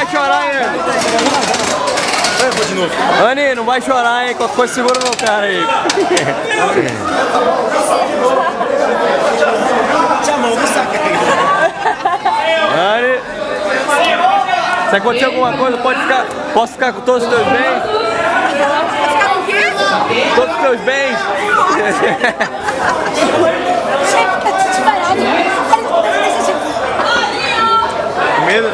vai chorar, hein? Vou de novo. Ani, não vai chorar, hein? Qualquer coisa segura meu cara aí. Te amou, não saca. Ani. Se acontecer alguma coisa, pode ficar, posso ficar com todos os teus bens? Todos os teus bens? Com medo?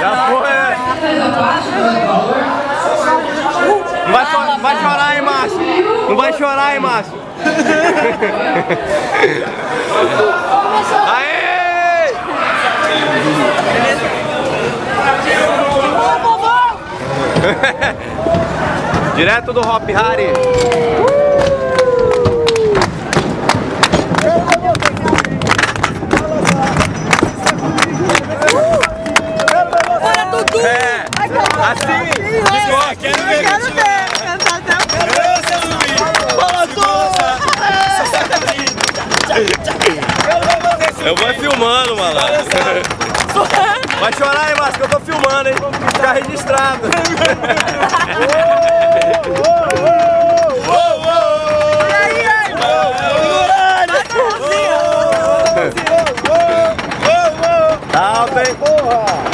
Já foi, né? Não vai, cho- não vai chorar, hein, Márcio? Não vai chorar, hein, Márcio? Aê! Direto do Hop Harry. Eu vou filmando, malandro. Vai chorar, hein, Márcio, que eu tô filmando, hein? Ficar registrado. aí, aí. Tá alto, hein? Isso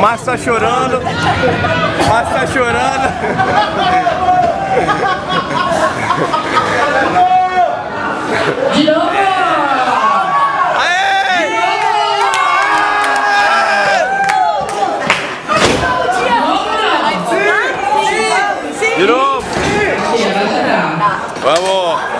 Márcio tá chorando. Márcio tá chorando. De novo! Vamos.